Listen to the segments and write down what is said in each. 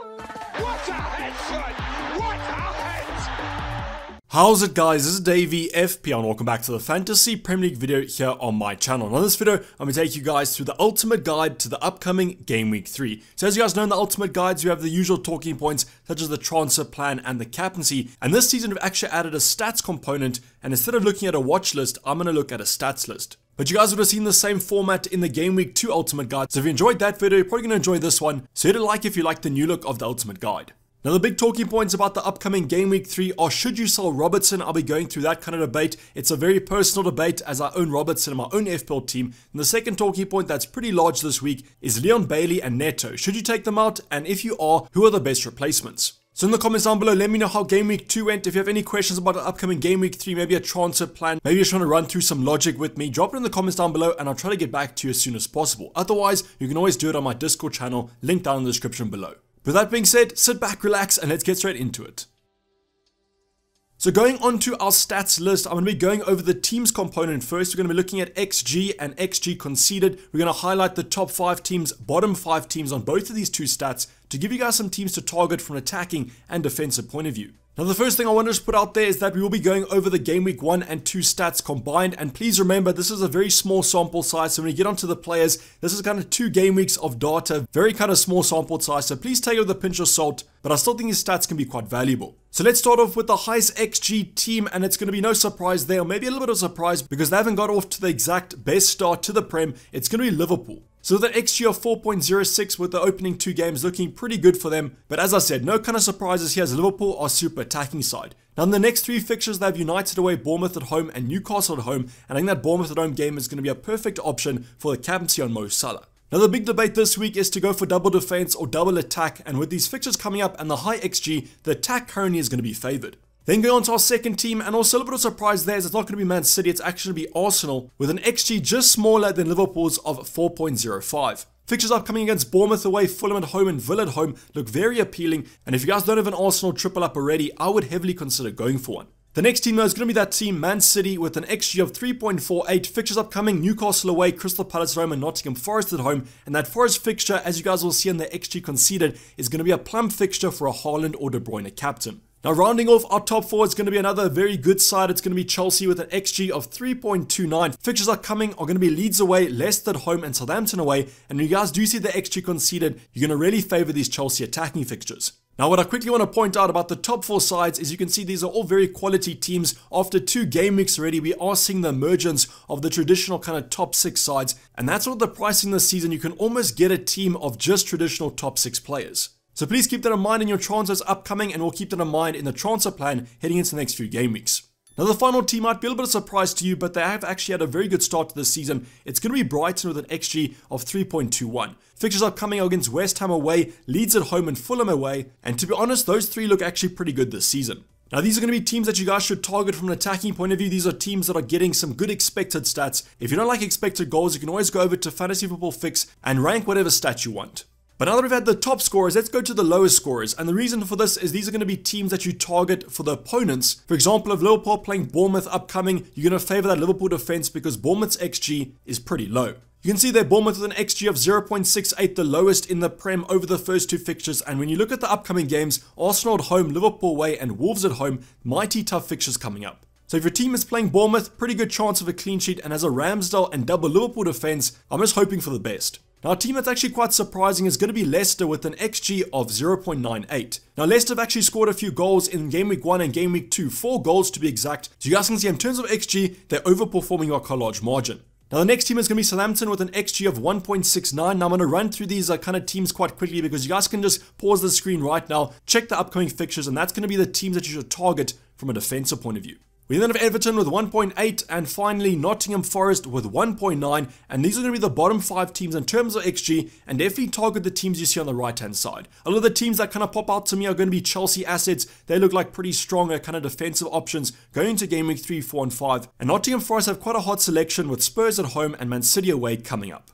What a headshot! What a head! How's it guys, this is Dayvy FP and welcome back to the Fantasy Premier League video here on my channel. And on this video, I'm going to take you guys through the ultimate guide to the upcoming Game Week 3. So as you guys know in the ultimate guides, you have the usual talking points such as the transfer plan and the captaincy. And this season we've actually added a stats component and instead of looking at a watch list, I'm going to look at a stats list. But you guys would have seen the same format in the Game Week 2 Ultimate Guide, so if you enjoyed that video, you're probably going to enjoy this one, so hit a like if you like the new look of the Ultimate Guide. Now, the big talking points about the upcoming Game Week 3 are should you sell Robertson? I'll be going through that kind of debate. It's a very personal debate as I own Robertson in my own FPL team. And the second talking point that's pretty large this week is Leon Bailey and Neto. Should you take them out? And if you are, who are the best replacements? So in the comments down below, let me know how Game Week 2 went. If you have any questions about the upcoming Game Week 3, maybe a transfer plan, maybe you're trying to run through some logic with me, drop it in the comments down below and I'll try to get back to you as soon as possible. Otherwise, you can always do it on my Discord channel, link down in the description below. With that being said, sit back, relax, and let's get straight into it. So going on to our stats list, I'm going to be going over the teams component first. We're going to be looking at XG and XG conceded. We're going to highlight the top five teams, bottom five teams on both of these two stats to give you guys some teams to target from an attacking and defensive point of view. Now the first thing I want to put out there is that we will be going over the game week 1 and 2 stats combined and please remember this is a very small sample size so when you get onto the players this is kind of two game weeks of data very kind of small sample size so please take it with a pinch of salt but I still think his stats can be quite valuable. So let's start off with the highest XG team and it's going to be no surprise there or maybe a little bit of surprise because they haven't got off to the exact best start to the Prem it's going to be Liverpool. So the XG of 4.06 with the opening two games looking pretty good for them. But as I said, no kind of surprises here as Liverpool are super attacking side. Now in the next three fixtures they have United away, Bournemouth at home and Newcastle at home. And I think that Bournemouth at home game is going to be a perfect option for the captaincy on Mo Salah. Now the big debate this week is to go for double defense or double attack and with these fixtures coming up and the high XG, the attack currently is going to be favored. Then going on to our second team, and also a little bit of surprise there is it's not going to be Man City, it's actually going to be Arsenal with an XG just smaller than Liverpool's of 4.05. Fixtures upcoming against Bournemouth away, Fulham at home, and Villa at home look very appealing. And if you guys don't have an Arsenal triple up already, I would heavily consider going for one. The next team though is going to be that team, Man City, with an XG of 3.48. Fixtures upcoming, Newcastle away, Crystal Palace at home, and Nottingham Forest at home. And that Forest fixture, as you guys will see in the XG conceded, is going to be a plump fixture for a Haaland or De Bruyne captain. Now, rounding off our top four is going to be another very good side. It's going to be Chelsea with an XG of 3.29. Fixtures are coming are going to be Leeds away, Leicester at home, and Southampton away. And when you guys do see the XG conceded, you're going to really favor these Chelsea attacking fixtures. Now, what I quickly want to point out about the top four sides is you can see these are all very quality teams. After two game weeks already, we are seeing the emergence of the traditional kind of top six sides. And that's what the pricing this season, you can almost get a team of just traditional top six players. So please keep that in mind in your transfers upcoming and we'll keep that in mind in the transfer plan heading into the next few game weeks. Now the final team might be a little bit of a surprise to you, but they have actually had a very good start to this season. It's going to be Brighton with an XG of 3.21. Fixtures upcoming against West Ham away, Leeds at home and Fulham away, and to be honest, those three look actually pretty good this season. Now these are going to be teams that you guys should target from an attacking point of view. These are teams that are getting some good expected stats. If you don't like expected goals, you can always go over to Fantasy Football Fix and rank whatever stat you want. But now that we've had the top scorers, let's go to the lowest scorers. And the reason for this is these are going to be teams that you target for the opponents. For example, if Liverpool playing Bournemouth upcoming, you're going to favor that Liverpool defense because Bournemouth's XG is pretty low. You can see their Bournemouth with an XG of 0.68, the lowest in the Prem over the first two fixtures. And when you look at the upcoming games, Arsenal at home, Liverpool away, and Wolves at home, mighty tough fixtures coming up. So if your team is playing Bournemouth, pretty good chance of a clean sheet, and as a Ramsdale and double Liverpool defense, I'm just hoping for the best. Now, a team that's actually quite surprising is going to be Leicester with an XG of 0.98. Now, Leicester have actually scored a few goals in Game Week 1 and Game Week 2, four goals to be exact. So you guys can see in terms of XG, they're overperforming a large margin. Now, the next team is going to be Southampton with an XG of 1.69. Now, I'm going to run through these uh, kind of teams quite quickly because you guys can just pause the screen right now, check the upcoming fixtures, and that's going to be the teams that you should target from a defensive point of view. We then have Everton with 1.8 and finally Nottingham Forest with 1.9 and these are going to be the bottom 5 teams in terms of XG and definitely target the teams you see on the right hand side. A lot of the teams that kind of pop out to me are going to be Chelsea assets. They look like pretty strong uh, kind of defensive options going into game week 3, 4 and 5 and Nottingham Forest have quite a hot selection with Spurs at home and Man City away coming up.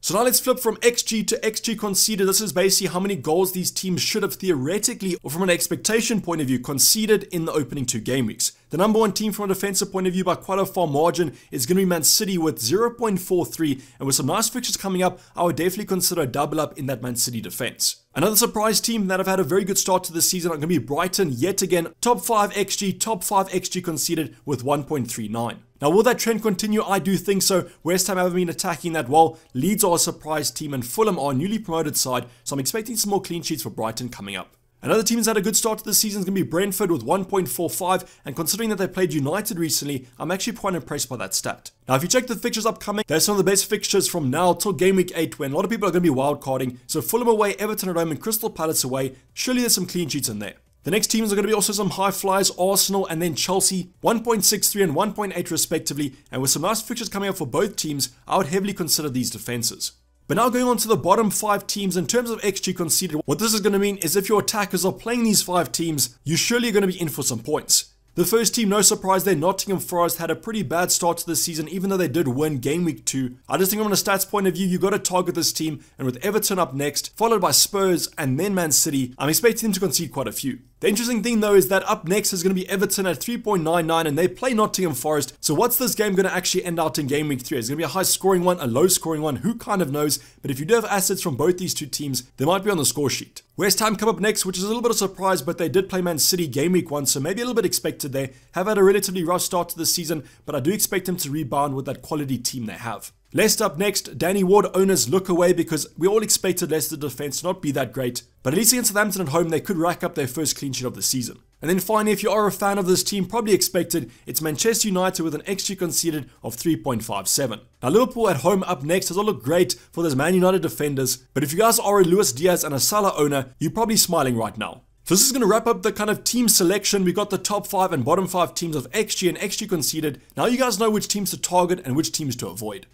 So now let's flip from XG to XG conceded. This is basically how many goals these teams should have theoretically, or from an expectation point of view, conceded in the opening two game weeks. The number one team from a defensive point of view by quite a far margin is going to be Man City with 0.43, and with some nice fixtures coming up, I would definitely consider a double up in that Man City defense. Another surprise team that have had a very good start to the season are going to be Brighton yet again, top 5 XG, top 5 XG conceded with 1.39. Now, will that trend continue? I do think so. West Ham haven't been attacking that well. Leeds are a surprise team, and Fulham are a newly promoted side, so I'm expecting some more clean sheets for Brighton coming up. Another team that's had a good start to the season is going to be Brentford with 1.45, and considering that they played United recently, I'm actually quite impressed by that stat. Now, if you check the fixtures upcoming, they're some of the best fixtures from now till game week 8, when a lot of people are going to be wildcarding. So Fulham away, Everton at home, and Crystal Palace away. Surely there's some clean sheets in there. The next teams are going to be also some high flyers, Arsenal and then Chelsea, 1.63 and 1.8 respectively, and with some nice fixtures coming up for both teams, I would heavily consider these defenses. But now going on to the bottom 5 teams in terms of XG conceded, what this is going to mean is if your attackers are playing these 5 teams, you're surely going to be in for some points. The first team, no surprise there, Nottingham Forest had a pretty bad start to the season, even though they did win game week 2. I just think from a stats point of view, you've got to target this team, and with Everton up next, followed by Spurs and then Man City, I'm expecting them to concede quite a few. The interesting thing though is that up next is going to be Everton at 3.99 and they play Nottingham Forest. So what's this game going to actually end out in game week 3? It's going to be a high scoring one, a low scoring one, who kind of knows? But if you do have assets from both these two teams, they might be on the score sheet. West Ham come up next, which is a little bit of a surprise, but they did play Man City game week 1, so maybe a little bit expected there. Have had a relatively rough start to the season, but I do expect them to rebound with that quality team they have. Leicester up next, Danny Ward owners look away because we all expected Leicester defense to not be that great, but at least against Southampton at home they could rack up their first clean sheet of the season. And then finally, if you are a fan of this team, probably expected, it's Manchester United with an XG conceded of 3.57. Now Liverpool at home up next does not look great for those Man United defenders, but if you guys are a Luis Diaz and a Salah owner, you're probably smiling right now. So this is going to wrap up the kind of team selection. We got the top 5 and bottom 5 teams of XG and XG conceded. Now you guys know which teams to target and which teams to avoid.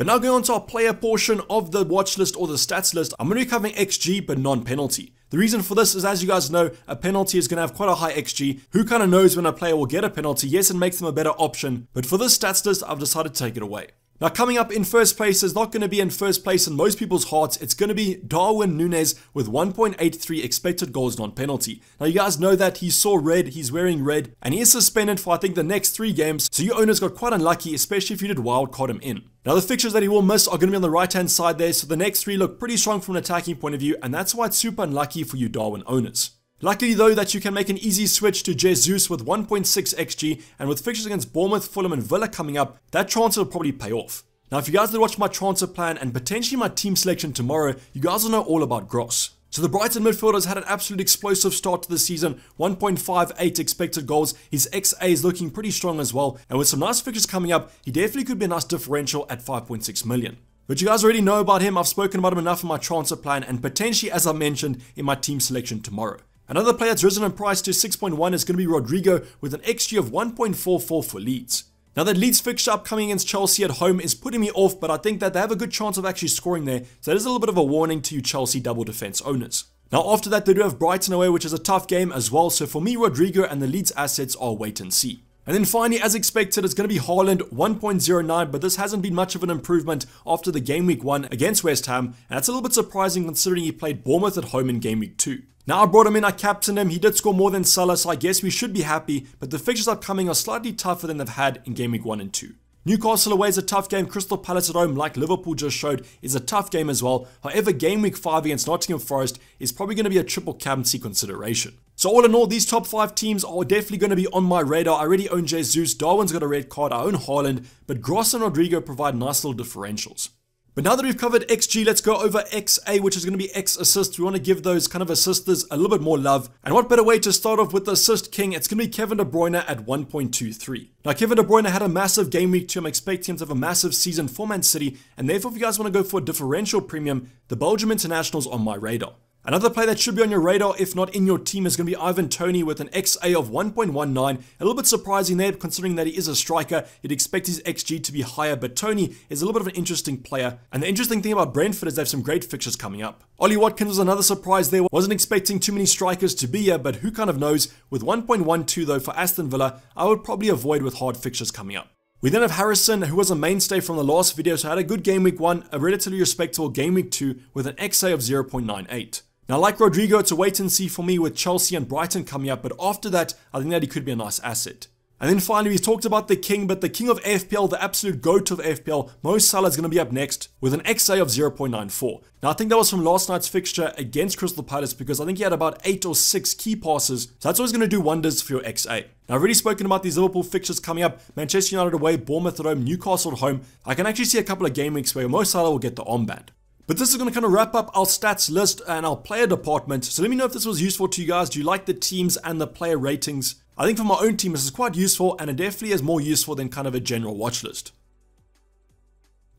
But now going on to our player portion of the watch list or the stats list, I'm going to be covering XG but non-penalty. The reason for this is, as you guys know, a penalty is going to have quite a high XG. Who kind of knows when a player will get a penalty? Yes, it makes them a better option, but for this stats list, I've decided to take it away. Now, coming up in first place is not going to be in first place in most people's hearts. It's going to be Darwin Nunez with 1.83 expected goals non penalty. Now, you guys know that he saw red, he's wearing red, and he is suspended for I think the next three games. So, your owners got quite unlucky, especially if you did wild wildcard him in. Now, the fixtures that he will miss are going to be on the right hand side there. So, the next three look pretty strong from an attacking point of view, and that's why it's super unlucky for you Darwin owners. Luckily though that you can make an easy switch to Jesus with 1.6 XG and with fixtures against Bournemouth, Fulham and Villa coming up, that transfer will probably pay off. Now if you guys did watch my transfer plan and potentially my team selection tomorrow, you guys will know all about Gross. So the Brighton midfielders had an absolute explosive start to the season, 1.58 expected goals, his XA is looking pretty strong as well, and with some nice fixtures coming up, he definitely could be a nice differential at 5.6 million. But you guys already know about him, I've spoken about him enough in my transfer plan and potentially as I mentioned in my team selection tomorrow. Another player that's risen in price to 6.1 is going to be Rodrigo with an XG of 1.44 for Leeds. Now that Leeds fixture upcoming against Chelsea at home is putting me off, but I think that they have a good chance of actually scoring there, so that is a little bit of a warning to you Chelsea double defense owners. Now after that they do have Brighton away which is a tough game as well, so for me Rodrigo and the Leeds assets are wait and see. And then finally, as expected, it's going to be Haaland 1.09, but this hasn't been much of an improvement after the game week 1 against West Ham, and that's a little bit surprising considering he played Bournemouth at home in game week 2. Now I brought him in, I captained him, he did score more than Salah, so I guess we should be happy, but the fixtures upcoming are slightly tougher than they've had in game week 1 and 2. Newcastle away is a tough game. Crystal Palace at home, like Liverpool just showed, is a tough game as well. However, game week 5 against Nottingham Forest is probably going to be a triple captaincy consideration. So all in all, these top 5 teams are definitely going to be on my radar. I already own Jesus, Darwin's got a red card, I own Haaland, but Gross and Rodrigo provide nice little differentials. But now that we've covered XG, let's go over XA, which is going to be X assists. We want to give those kind of assisters a little bit more love. And what better way to start off with the assist king? It's going to be Kevin De Bruyne at 1.23. Now, Kevin De Bruyne had a massive game week two. I'm expecting him to have a massive season for Man City. And therefore, if you guys want to go for a differential premium, the Belgium International's on my radar. Another player that should be on your radar, if not in your team, is going to be Ivan Toney with an XA of 1.19. A little bit surprising there, considering that he is a striker. You'd expect his XG to be higher, but Toney is a little bit of an interesting player. And the interesting thing about Brentford is they have some great fixtures coming up. Ollie Watkins was another surprise there. Wasn't expecting too many strikers to be here, but who kind of knows? With 1.12 though for Aston Villa, I would probably avoid with hard fixtures coming up. We then have Harrison, who was a mainstay from the last video, so had a good game week 1, a relatively respectable game week 2 with an XA of 0.98. Now, like Rodrigo, it's a wait and see for me with Chelsea and Brighton coming up, but after that, I think that he could be a nice asset. And then finally, we talked about the king, but the king of FPL, the absolute goat of FPL, Mo Salah is going to be up next with an XA of 0.94. Now, I think that was from last night's fixture against Crystal Palace because I think he had about 8 or 6 key passes. So that's always going to do wonders for your XA. Now, I've already spoken about these Liverpool fixtures coming up. Manchester United away, Bournemouth at home, Newcastle at home. I can actually see a couple of game weeks where Mo Salah will get the armband. But this is going to kind of wrap up our stats list and our player department. So let me know if this was useful to you guys. Do you like the teams and the player ratings? I think for my own team, this is quite useful and it definitely is more useful than kind of a general watch list.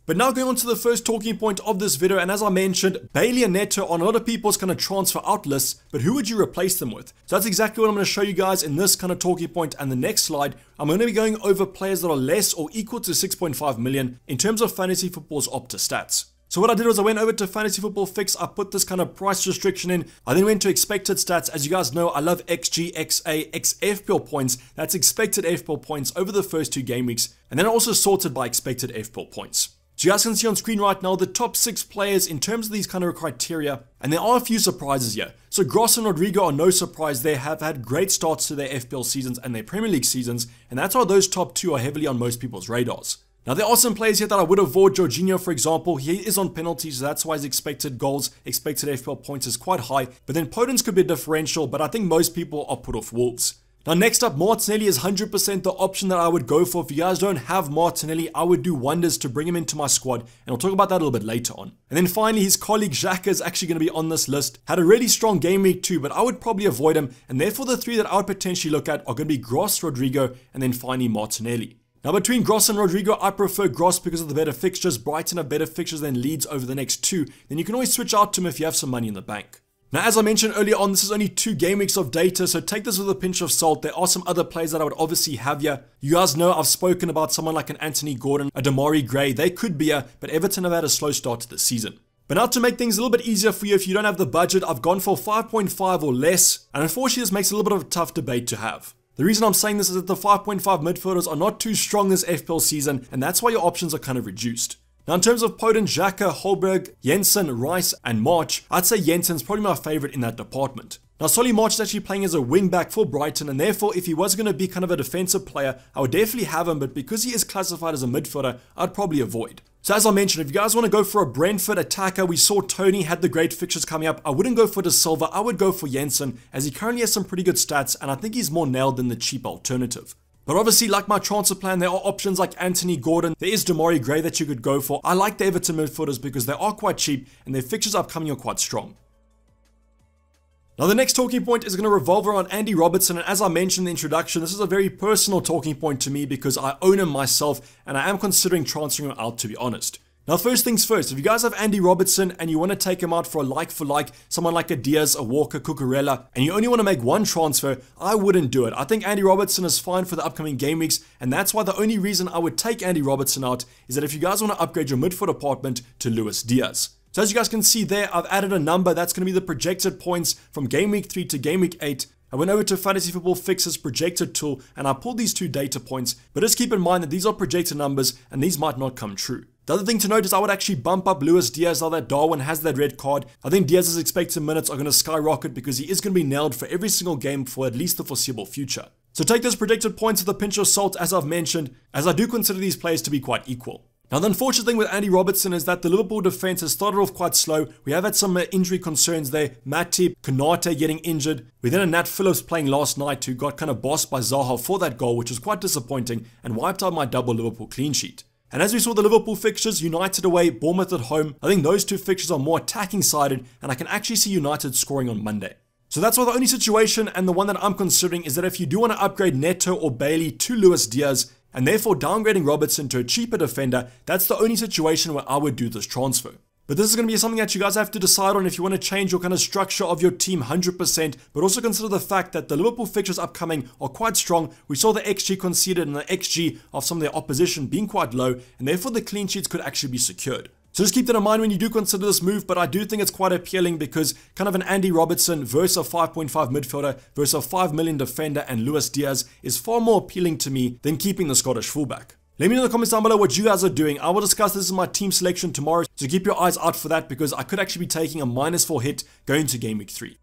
But now going on to the first talking point of this video, and as I mentioned, Bailey and Neto on a lot of people's kind of transfer out lists, but who would you replace them with? So that's exactly what I'm going to show you guys in this kind of talking point and the next slide. I'm going to be going over players that are less or equal to 6.5 million in terms of fantasy football's Opta stats. So what I did was I went over to Fantasy Football Fix, I put this kind of price restriction in, I then went to expected stats. As you guys know, I love XG, XA, XFPL points. That's expected FPL points over the first two game weeks, and then I also sorted by expected FPL points. So you guys can see on screen right now the top six players in terms of these kind of criteria, and there are a few surprises here. So Gross and Rodrigo are no surprise, they have had great starts to their FPL seasons and their Premier League seasons, and that's why those top two are heavily on most people's radars. Now, there are some players here that I would avoid. Jorginho, for example, he is on penalties, so that's why his expected goals, expected FPL points is quite high. But then Podence could be differential, but I think most people are put off Wolves. Now, next up, Martinelli is 100% the option that I would go for. If you guys don't have Martinelli, I would do wonders to bring him into my squad, and I'll talk about that a little bit later on. And then finally, his colleague Xhaka is actually going to be on this list. Had a really strong game week too, but I would probably avoid him, and therefore the three that I would potentially look at are going to be Gross, Rodrigo, and then finally Martinelli. Now between Gross and Rodrigo, I prefer Gross because of the better fixtures. Brighton have better fixtures than Leeds over the next two. Then you can always switch out to him if you have some money in the bank. Now, as I mentioned earlier on, this is only two game weeks of data, so take this with a pinch of salt. There are some other players that I would obviously have here. You guys know I've spoken about someone like an Anthony Gordon, a Demarai Gray. They could be a, but Everton have had a slow start to the season. But now to make things a little bit easier for you if you don't have the budget, I've gone for 5.5 or less, and unfortunately this makes a little bit of a tough debate to have. The reason I'm saying this is that the 5.5 midfielders are not too strong this FPL season, and that's why your options are kind of reduced. Now, in terms of Podence, Xhaka, Hojbjerg, Jensen, Rice, and March, I'd say Jensen's probably my favorite in that department. Now, Solly March is actually playing as a wingback for Brighton, and therefore, if he was going to be kind of a defensive player, I would definitely have him, but because he is classified as a midfielder, I'd probably avoid. So as I mentioned, if you guys want to go for a Brentford attacker, we saw Toney had the great fixtures coming up. I wouldn't go for De Silva, I would go for Jensen, as he currently has some pretty good stats, and I think he's more nailed than the cheap alternative. But obviously, like my transfer plan, there are options like Anthony Gordon. There is Demarai Gray that you could go for. I like the Everton midfielders because they are quite cheap and their fixtures upcoming are quite strong. Now, the next talking point is going to revolve around Andy Robertson, and as I mentioned in the introduction, this is a very personal talking point to me because I own him myself and I am considering transferring him out to be honest. Now, first things first, if you guys have Andy Robertson and you want to take him out for a like for like, someone like a Diaz, a Walker, Cucurella, and you only want to make one transfer, I wouldn't do it. I think Andy Robertson is fine for the upcoming game weeks, and that's why the only reason I would take Andy Robertson out is that if you guys want to upgrade your midfield department to Luis Diaz. So as you guys can see there, I've added a number. That's going to be the projected points from game week 3 to game week 8. I went over to Fantasy Football Fix's projected tool and I pulled these two data points, but just keep in mind that these are projected numbers and these might not come true. The other thing to note is I would actually bump up Luis Diaz now that Darwin has that red card. I think Diaz's expected minutes are going to skyrocket because he is going to be nailed for every single game for at least the foreseeable future. So take those predicted points with a pinch of salt as I've mentioned, as I do consider these players to be quite equal. Now, the unfortunate thing with Andy Robertson is that the Liverpool defense has started off quite slow. We have had some uh, injury concerns there. Matip, Konate getting injured. We then had Nat Phillips playing last night who got kind of bossed by Zaha for that goal, which was quite disappointing and wiped out my double Liverpool clean sheet. And as we saw the Liverpool fixtures, United away, Bournemouth at home, I think those two fixtures are more attacking sided and I can actually see United scoring on Monday. So that's why the only situation and the one that I'm considering is that if you do want to upgrade Neto or Bailey to Luis Diaz, and therefore downgrading Robertson to a cheaper defender, that's the only situation where I would do this transfer. But this is going to be something that you guys have to decide on if you want to change your kind of structure of your team 100%, but also consider the fact that the Liverpool fixtures upcoming are quite strong. We saw the XG conceded and the XG of some of their opposition being quite low, and therefore the clean sheets could actually be secured. So just keep that in mind when you do consider this move, but I do think it's quite appealing because kind of an Andy Robertson versus a 5.5 midfielder versus a 5 million defender and Luis Diaz is far more appealing to me than keeping the Scottish fullback. Let me know in the comments down below what you guys are doing. I will discuss this in my team selection tomorrow, so keep your eyes out for that because I could actually be taking a minus 4 hit going to game week 3.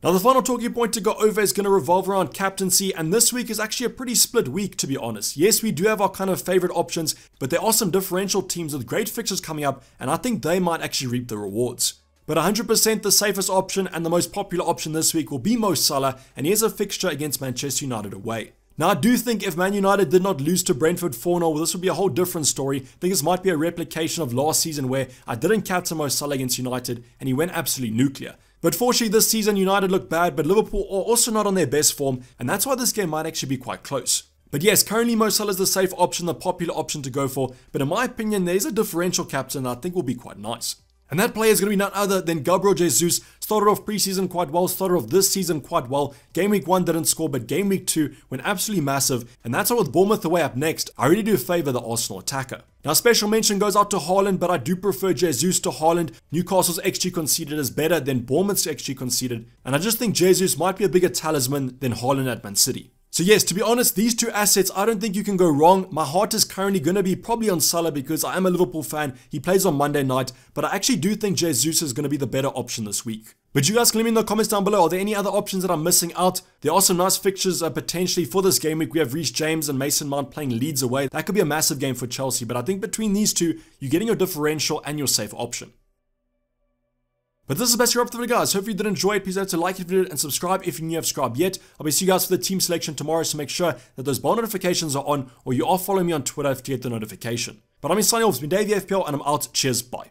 Now the final talking point to go over is going to revolve around captaincy and this week is actually a pretty split week to be honest. Yes, we do have our kind of favorite options, but there are some differential teams with great fixtures coming up and I think they might actually reap the rewards. But 100% the safest option and the most popular option this week will be Mo Salah and he has a fixture against Manchester United away. Now, I do think if Man United did not lose to Brentford 4 0, this would be a whole different story. I think this might be a replication of last season where I didn't captain Mo Salah against United and he went absolutely nuclear. But fortunately, this season United look bad, but Liverpool are also not on their best form, and that's why this game might actually be quite close. But yes, currently Mo Salah is the safe option, the popular option to go for, but in my opinion, there's a differential captain that I think will be quite nice. And that player is going to be none other than Gabriel Jesus. Started off preseason quite well, started off this season quite well. Game week 1 didn't score, but game week 2 went absolutely massive. And that's why with Bournemouth away up next, I really do favour the Arsenal attacker. Now, special mention goes out to Haaland, but I do prefer Jesus to Haaland. Newcastle's XG conceded is better than Bournemouth's XG conceded, and I just think Jesus might be a bigger talisman than Haaland at Man City. So yes, to be honest, these two assets, I don't think you can go wrong. My heart is currently going to be probably on Salah because I am a Liverpool fan. He plays on Monday night, but I actually do think Jesus is going to be the better option this week. But you guys can let me in the comments down below. Are there any other options that I'm missing out? There are some nice fixtures uh, potentially for this game week. We have Reece James and Mason Mount playing Leeds away. That could be a massive game for Chelsea. But I think between these two, you're getting your differential and your safe option. But this is the best you're up for the guys. Hope you did enjoy it. Please don't to like the video and subscribe if you haven't subscribed yet. I'll be seeing you guys for the team selection tomorrow, so make sure that those bell notifications are on or you are following me on Twitter to get the notification. But I'm in signing off. It's been Dayvy FPL and I'm out. Cheers. Bye.